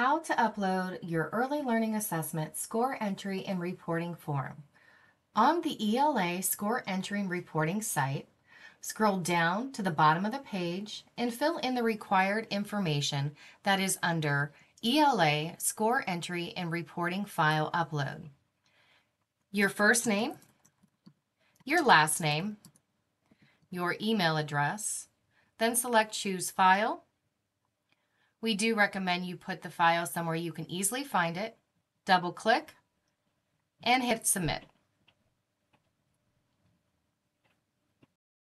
How to upload your Early Learning Assessment score entry and reporting form. On the ELA score entry and reporting site, scroll down to the bottom of the page and fill in the required information that is under ELA score entry and reporting file upload. Your first name, your last name, your email address, then select Choose File, we do recommend you put the file somewhere you can easily find it, double click, and hit submit.